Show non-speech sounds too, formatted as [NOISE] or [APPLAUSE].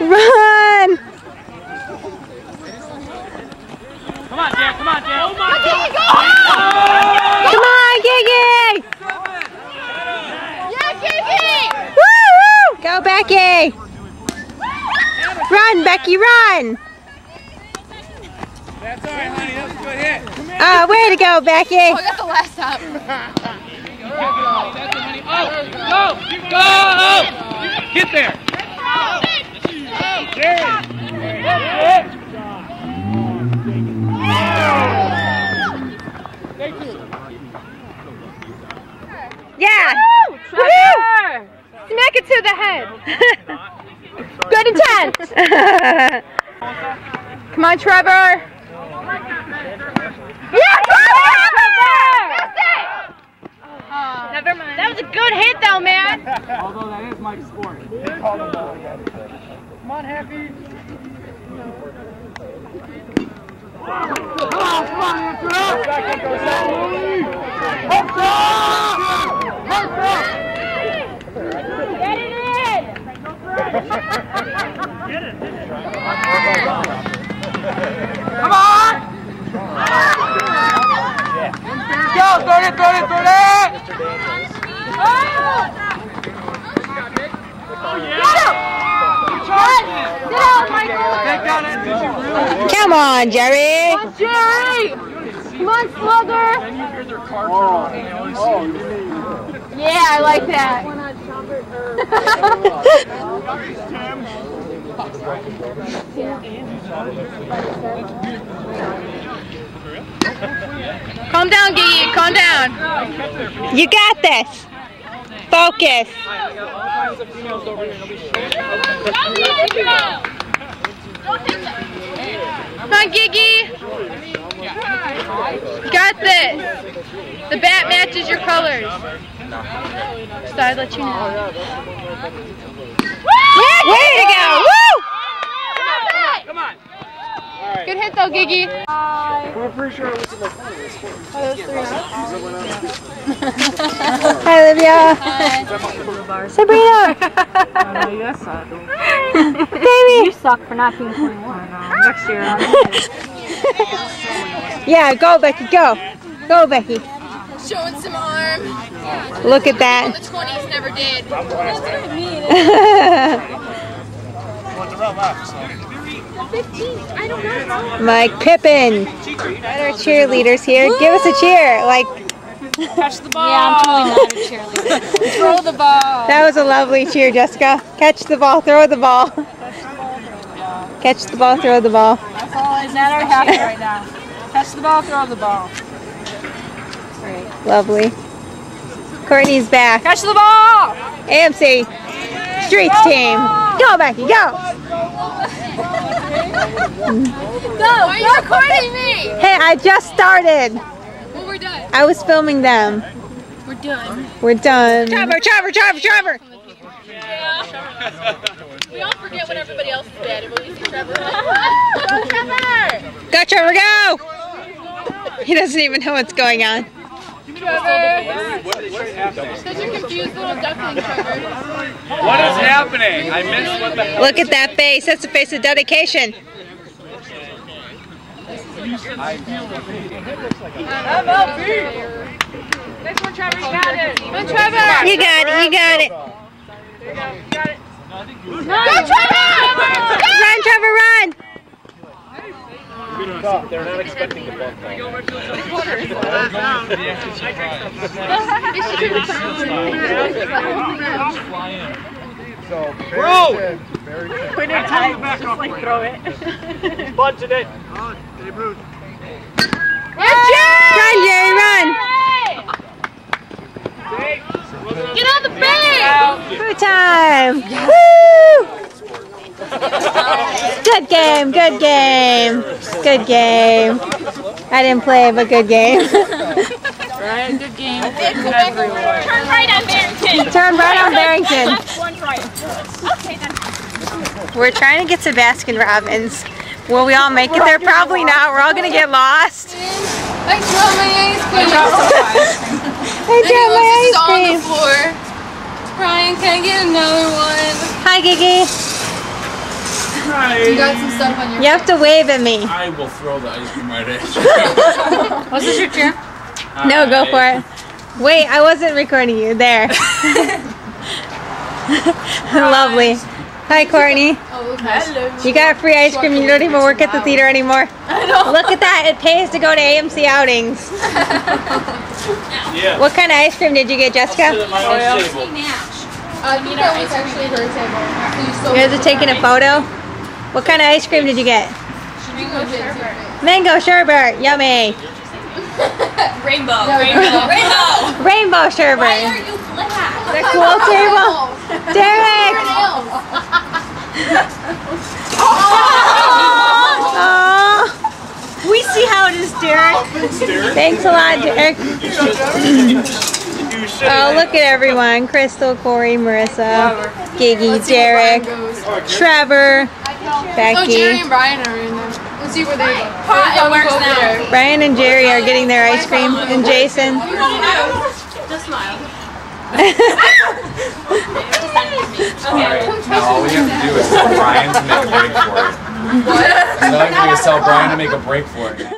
Run! Come on, Jack, Come on, Jack. Oh my okay, God. Oh! Come on, Gigi! Yeah, Gigi! Woo, woo! Go, Becky! Run, Becky, run! That's all right, honey. That was a good hit. Oh, way to go, Becky! Oh, I got the last up. [LAUGHS] Get there! Yeah! Trevor! Smack it to the head. [LAUGHS] Good intent. [LAUGHS] Come on, Trevor. Yeah, Trevor! Never mind. That was a good hit, though, man. [LAUGHS] Although that is Mike's sport. Come on, Happy. Come on! Go, throw it, throw it, throw it! Take down it. Did you really? Come on, Jerry! Come on, Jerry! Come on, Slugger! Yeah, I like that. [LAUGHS] Calm down, Gigi. Calm down. You got this! Focus! On, Gigi. Got this. The bat matches your colors. So I'd let you know. Way to go! Woo! Come on. Good hit though, Gigi. I'm pretty sure I was in my phone. [LAUGHS] Hi, Olivia. Sabrina. [LAUGHS] Baby. You suck for not being 21. Next year. Yeah, go, Becky, go. Go, Becky. Showing some arm. Look at that. The 20s never did. [LAUGHS] Mike Pippin. Got our cheerleaders here. Give us a cheer. Like, Catch the ball. Yeah, I'm totally not a cheerleader. Throw the ball. that was a lovely cheer, Jessica. Catch the ball, throw the ball. Catch the ball, throw the ball. That's all is that our happy right now. Catch the ball, throw the ball. Great. Lovely. Courtney's back. Catch the ball! AMC Streets team. Go, Becky, go. Why are you recording me? Hey, I just started. Well, we're done. I was filming them. We're done. We're done. Trevor, Trevor, Trevor, Trevor. We all forget when everybody else is dead and we see Trevor. [LAUGHS] Go, Trevor! Go, Trevor, go. He doesn't even know what's going on. Trevor! Such a confused little duckling, Trevor. What is happening? I missed what the Look at that face. That's the face of dedication. Next one, Trevor. You got it. Come on, Trevor! You got it. You got it. Go, Trevor! Run, Trevor, run. They're not expecting the ball. So, Bro! very good, very good. Put it tight, just like throw it. Bunted it. Run, Jerry, run. Get on the base! Food time. Woo! Good game, good game. Good game. I didn't play, but good game. Right, good game. Turn right on Barrington. Turn right on Barrington. Okay, then. We're trying to get to Baskin Robbins. Will we all make it there? Probably not. We're all gonna get lost. I dropped my ice cream. I dropped my It's ice on the cream. floor. Brian, can I get another one? Hi, Gigi. You got some stuff on your You have to wave at me. I will throw the ice cream right at you. [LAUGHS] Was this your chair? No, go for it. Wait, I wasn't recording you. There. [LAUGHS] [LAUGHS] Lovely. Hi, Courtney. Oh, okay. You got free ice cream. You don't even work at the theater anymore. I know. Look at that. It pays to go to AMC outings. Yeah. What kind of ice cream did you get, Jessica? at my own table. Uh, I think that was actually her table. You guys are taking a photo? What kind of ice cream did you get? Mango sherbet. Mango sherbet. Yummy. Rainbow. [LAUGHS] No, Rainbow. [LAUGHS] Rainbow. Rainbow Why sherbet. Are you flat? The cool table. Derek. Aw. We see how it is, Derek. Thanks a lot, Derek. Oh, look at everyone. Crystal, Corey, Marissa, Giggy, Let's see where Derek, Brian goes. Trevor, Oh, Jerry and Brian are in there. Let's see where they go. Pot, it They're works now. Brian and Jerry are getting their ice cream, and Jason. Just smile. Alright, now all we have to do is tell Brian to make a break for it. We have to tell Brian to make a break for it.